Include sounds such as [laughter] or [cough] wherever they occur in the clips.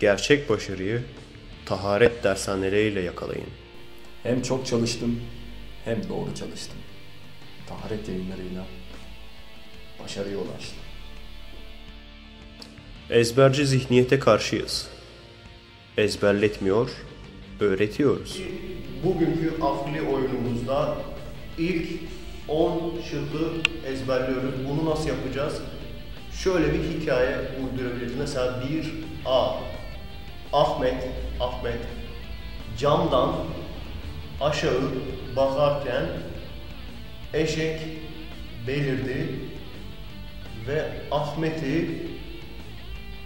Gerçek başarıyı taharet dershaneleriyle yakalayın. Hem çok çalıştım hem doğru çalıştım. Taharet yayınlarıyla başarıya ulaştım. Ezberci zihniyete karşıyız. Ezberletmiyor, öğretiyoruz. Bugünkü afli oyunumuzda ilk 10 şıkkı ezberliyoruz. Bunu nasıl yapacağız? Şöyle bir hikaye uydurabiliriz. Mesela 1A Ahmet, Ahmet camdan aşağı bakarken eşek belirdi ve Ahmet'i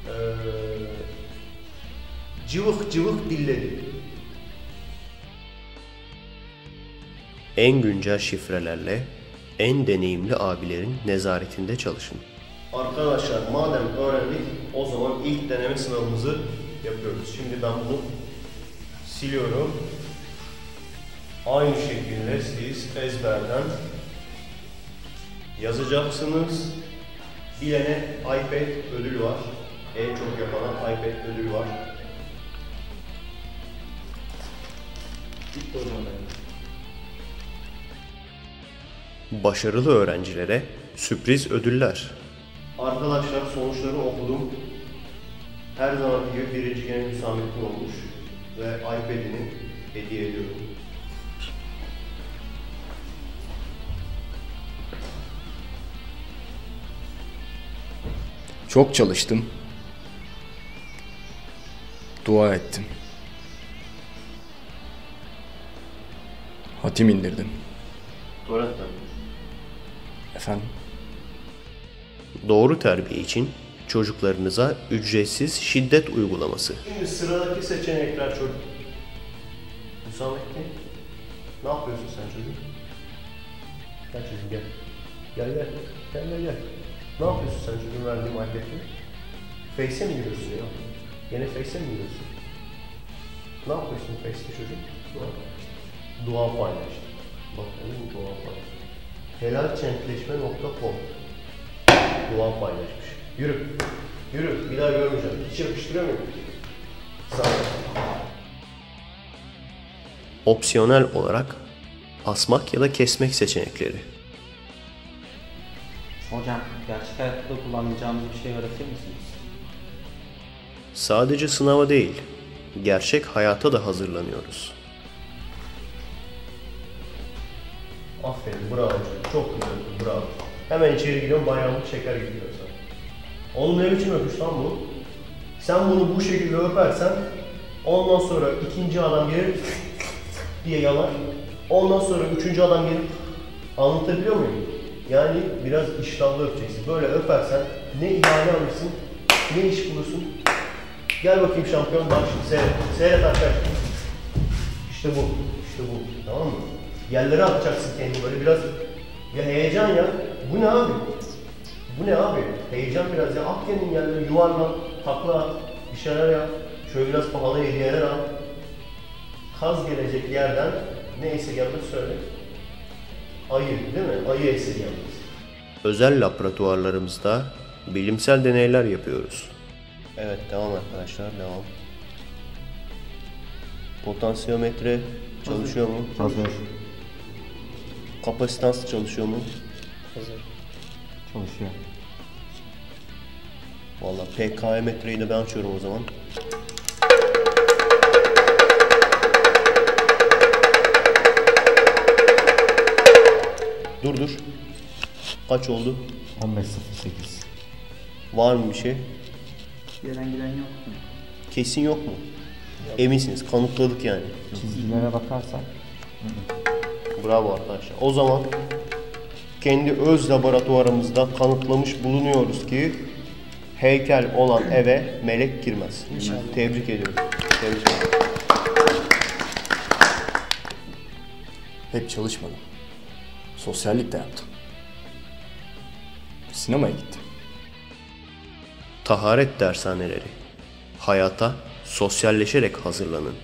eee cıvık cıvık dilledi. En güncel şifrelerle en deneyimli abilerin nezaretinde çalışın. Arkadaşlar madem öğrendik o zaman ilk deneme sınavımızı yapıyoruz. Şimdi ben bunu siliyorum. Aynı şekilde siz ezberden yazacaksınız. Bilene iPad ödülü var. En çok yapana iPad ödülü var. Bitti hocam. Başarılı öğrencilere sürpriz ödüller. Arkadaşlar sonuçları okudum. Her zaman gibi birinci gene Hüsamettin olmuş ve iPad'ini hediye ediyorum. Çok çalıştım. Dua ettim. Hatim indirdim. Tuvaletler. Efendim? Doğru terbiye için çocuklarınıza ücretsiz şiddet uygulaması. Şimdi sıradaki seçenekler çocuk. Hüsamettin. Ne yapıyorsun sen çocuk? Gel çocuğum gel. Gel gel. Gel gel gel. Ne yapıyorsun sen çocuğun verdiğim iPad'le? Face'e mi giriyorsun ya? Yine Face'e mi giriyorsun? Ne yapıyorsun Face'te çocuk? Dua. Dua paylaş. Bak mi dua paylaş? Helalçentleşme.com Dua paylaşmış. Yürü. Yürü. Bir daha görmeyeceğim. Hiç yakıştırıyor muyum? Sağ ol. Opsiyonel olarak asmak ya da kesmek seçenekleri. Hocam gerçek hayatta da kullanacağımız bir şey öğretir misiniz? Sadece sınava değil, gerçek hayata da hazırlanıyoruz. Aferin, bravo çocuk. Çok güzel, bravo. Hemen içeri giriyorum, bayramlık şeker getiriyor sana. Oğlum ne biçim öpüş lan bu? Sen bunu bu şekilde öpersen, ondan sonra ikinci adam gelir [laughs] diye yalar. Ondan sonra üçüncü adam gelip anlatabiliyor muyum? Yani biraz iştahlı öpeceksin. Böyle öpersen ne ihale alırsın, ne iş bulursun. Gel bakayım şampiyon bak şimdi seyret. Seyret arkadaşlar. İşte bu. İşte bu. Tamam mı? Yerlere atacaksın kendini böyle biraz. Ya heyecan ya. Bu ne abi? Bu ne abi? Heyecan biraz ya. At kendini yerlere yuvarlan, takla at, bir şeyler yap. Şöyle biraz pahalı hediyeler al. Kaz gelecek yerden neyse yanlış söyle. Ayı değil mi? Ayı eseri yalnız. Özel laboratuvarlarımızda bilimsel deneyler yapıyoruz. Evet devam arkadaşlar devam. Potansiyometre çalışıyor mu? Hazır. Kapasitans çalışıyor mu? Çalışıyor. Valla PKE metreyi de ben açıyorum o zaman. Dur dur. Kaç oldu? 15.08. Var mı bir şey? Gelen giden yok mu? Kesin yok mu? Eminsiniz. Kanıtladık yani. Çizgilere bakarsak Bravo arkadaşlar. O zaman kendi öz laboratuvarımızda kanıtlamış bulunuyoruz ki heykel olan eve melek girmez. Tebrik ediyorum. Tebrik ediyorum. Hep çalışmadım. Sosyallik de yaptım. Sinemaya gittim. Taharet dershaneleri. Hayata sosyalleşerek hazırlanın.